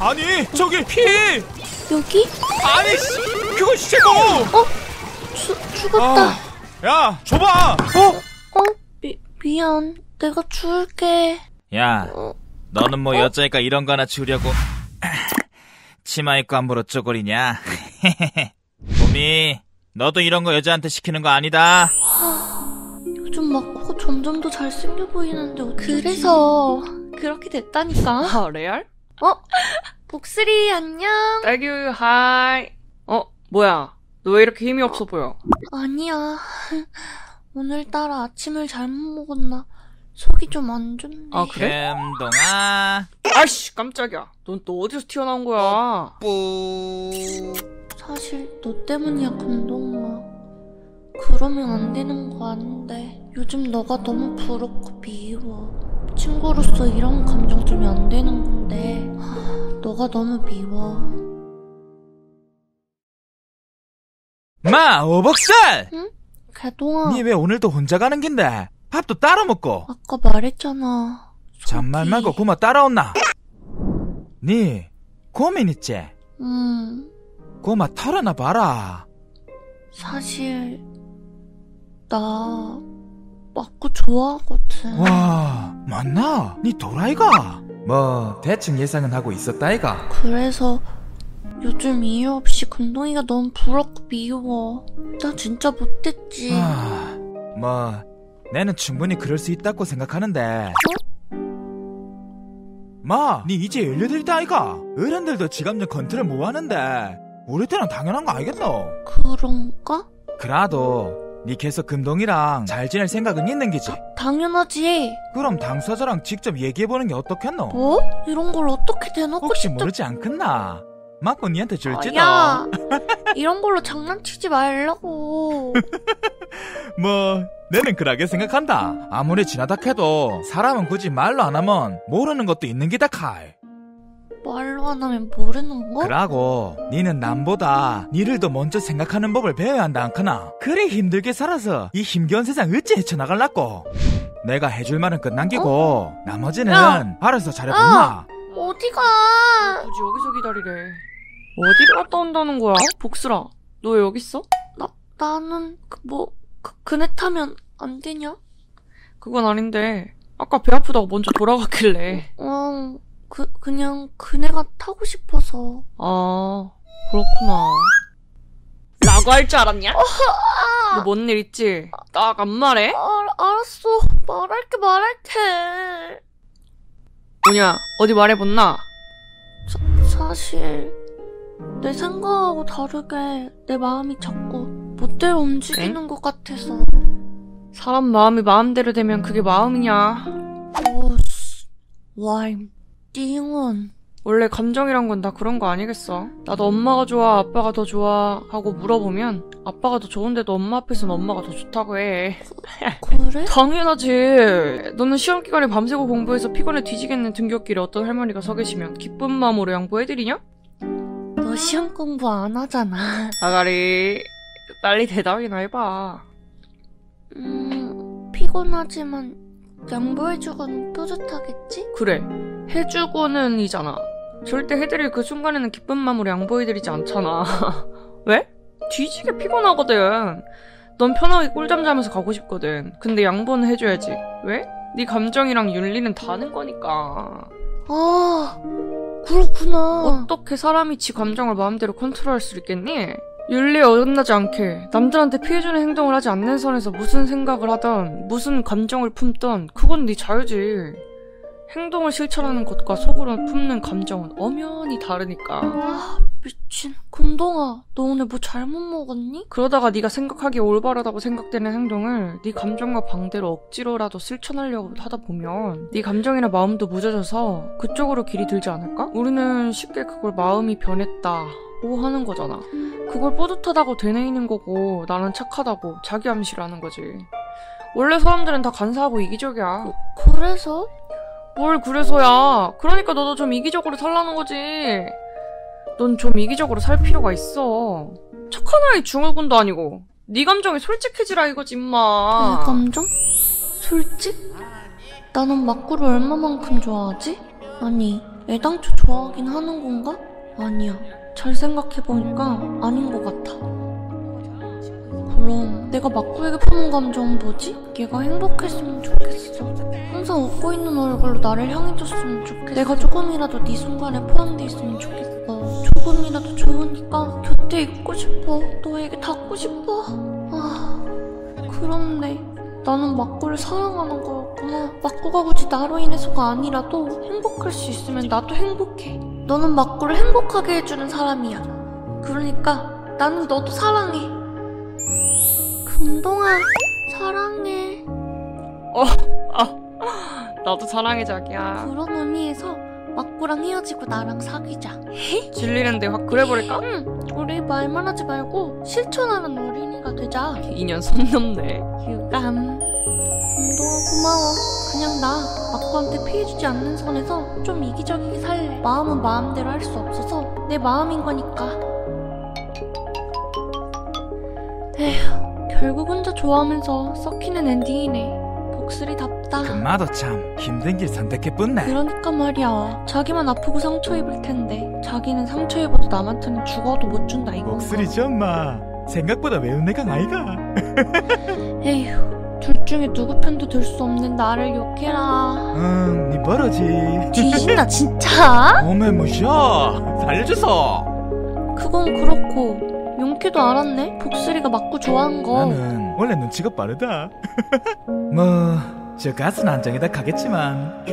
아니 저기 피 여기? 아니 씨 그거 시체고 죽, 죽었다. 아, 야 줘봐 어? 미, 미안. 내가 줄게. 야 너는 뭐 여자니까 이런 거 하나 주려고 치마 입고 함부로 쪼그리냐 봄이 너도 이런 거 여자한테 시키는 거 아니다 요즘 막 코가 점점 더 잘생겨 보이는데 어쩌지? 그래서 그렇게 됐다니까. 아, 레알? 어? 복슬이 안녕. 딸규, 하이. 어, 뭐야. 너 왜 이렇게 힘이 없어 보여? 아니야. 오늘따라 아침을 잘못 먹었나. 속이 좀 안 좋네. 아, 그래? 금동아 아이씨, 깜짝이야. 넌 또 어디서 튀어나온 거야? 뿌 사실 너 때문이야, 금동아. 그러면 안 되는 거 아는데. 요즘 너가 너무 부럽고 미워. 친구로서 이런 감정 주면 안 되는 건데. 하, 너가 너무 미워. 마 오복살! 개동아, 니 왜 오늘도 혼자 가는 긴데? 밥도 따로 먹고. 아까 말했잖아. 잔말 속이. 말고 그만 따라온나? 니 고민 있지? 음, 고마 털어놔 봐라. 사실 나 맞고 좋아하거든. 와 맞나 니 도라이가 뭐 대충 예상은 하고 있었다 아이가 그래서 요즘 이유 없이 금동이가 너무 부럽고 미워. 나 진짜 못됐지. 아, 뭐 내는 충분히 그럴 수 있다고 생각하는데 마, 니 이제 18이다 아이가 어른들도 지감정 컨트롤 못 하는데 우리 때는 당연한 거 알겠노? 그런가? 그래도 니 계속 금동이랑 잘 지낼 생각은 있는 기지 당연하지. 그럼 당사자랑 직접 얘기해보는 게 어떻겠노? 뭐? 이런 걸 어떻게 대놓고 혹시 직접... 모르지 않겠나? 맞고 니한테 줄지도 야, 이런 걸로 장난치지 말라고. 뭐 내는 그러게 생각한다 아무리 지나다 해도 사람은 굳이 말로 안 하면 모르는 것도 있는 기다 칼 말로 안 하면 모르는 거? 그러고 니는 남보다 니를 더 먼저 생각하는 법을 배워야 한다 않거나 그래 힘들게 살아서 이 힘겨운 세상 어찌 헤쳐나갈라고 내가 해줄 말은 끝남기고 나머지는 야! 알아서 잘해본나 어디가? 굳이 여기서 기다리래. 어디를 갔다 온다는 거야? 복슬아, 너왜 여기 있어? 나, 나는, 그, 뭐, 그, 그네 타면 안 되냐? 그건 아닌데. 아까 배 아프다고 먼저 돌아갔길래. 어, 그, 그냥 그네가 타고 싶어서. 아, 그렇구나. 라고 할 줄 알았냐? 너 뭔 일 있지? 딱 안 말해? 알, 알았어. 말할게, 말할게. 뭐냐, 어디 말해봤나? 사실, 내 생각하고 다르게 내 마음이 자꾸 멋대로 움직이는 것 같아서. 사람 마음이 마음대로 되면 그게 마음이냐? 오, 씨. 와임. 띵은. 원래 감정이란 건 다 그런 거 아니겠어? 나도 엄마가 좋아, 아빠가 더 좋아 하고 물어보면 아빠가 더 좋은데도 엄마 앞에서는 엄마가 더 좋다고 해. 그 래? 당연하지. 너는 시험 기간에 밤새고 공부해서 피곤해 뒤지겠는 등굣길에 어떤 할머니가 서 계시면 기쁜 마음으로 양보해드리냐? 너 시험 공부 안 하잖아. 아가리, 빨리 대답이나 해봐. 음, 피곤하지만 양보해주곤 뿌듯하겠지? 그래. 해주고는 이잖아. 절대 해드릴 그 순간에는 기쁜 마음으로 양보해드리지 않잖아. 왜? 뒤지게 피곤하거든. 넌 편하게 꿀잠 자면서 가고 싶거든. 근데 양보는 해줘야지. 왜? 네 감정이랑 윤리는 다른 거니까. 아, 그렇구나. 어떻게 사람이 지 감정을 마음대로 컨트롤할 수 있겠니? 윤리에 어긋나지 않게 남들한테 피해주는 행동을 하지 않는 선에서 무슨 생각을 하던 무슨 감정을 품던 그건 네 자유지. 행동을 실천하는 것과 속으로 품는 감정은 엄연히 다르니까. 와, 미친. 금동아, 너 오늘 뭐 잘못 먹었니? 그러다가 네가 생각하기에 올바르다고 생각되는 행동을 네 감정과 방대로 억지로라도 실천하려고 하다 보면 네 감정이나 마음도 무뎌져서 그쪽으로 길이 들지 않을까? 우리는 쉽게 그걸 마음이 변했다 고 하는 거잖아. 그걸 뿌듯하다고 되뇌이는 거고 나는 착하다고 자기 암시를 하는 거지. 원래 사람들은 다 간사하고 이기적이야. 그래서? 뭘 그래서야. 그러니까 너도 좀 이기적으로 살라는 거지. 넌 좀 이기적으로 살 필요가 있어. 착한 아이 중얼군도 아니고. 네 감정에 솔직해지라 이거지 임마. 내 감정? 솔직? 나는 막구를 얼마만큼 좋아하지? 아니, 애당초 좋아하긴 하는 건가? 아니야. 잘 생각해보니까 아닌 것 같아. 그럼 내가 막구에게 푸는 감정은 뭐지? 얘가 행복했으면 좋겠어. 항상 웃고 있는 얼굴로 나를 향해줬으면 좋겠어. 내가 조금이라도 네 순간에 포함돼 있으면 좋겠어. 조금이라도 좋으니까 곁에 있고 싶어. 너에게 닿고 싶어. 아, 그렇네. 나는 막구를 사랑하는 거였구나. 막구가 굳이 나로 인해서가 아니라도 행복할 수 있으면 나도 행복해. 너는 막구를 행복하게 해주는 사람이야. 그러니까 나는 너도 사랑해. 금동아, 사랑해. 나도 사랑해 자기야. 그런 의미에서 막구랑 헤어지고 나랑 사귀자. 질리는데 확 그래버릴까? 응, 우리 말만 하지 말고 실천하는 어린이가 되자. 2년 선 넘네. 유감. 금동아 고마워. 그냥 나 막구한테 피해주지 않는 선에서 좀 이기적이게 살래. 마음은 마음대로 할 수 없어서 내 마음인 거니까. 결국 혼자 좋아하면서 썩히는 엔딩이네. 복슬이답다. 금마도 참 힘든 길 선택해뿐네. 그러니까 말이야. 자기만 아프고 상처 입을 텐데 자기는 상처 입어도 남한테는 죽어도 못 준다 이건가. 목소리 좀마 생각보다 매운 내강 아이가. 에휴, 둘 중에 누구 편도 들 수 없는 나를 욕해라. 응, 니 버러지. 뒤진다 진짜? 어메 무셔 살려줘서. 그건 그렇고 용케도 알았네. 복슬이가 맞고 좋아한 거. 나는 원래 눈치가 빠르다. 뭐, 저 가수는 안정이다 가겠지만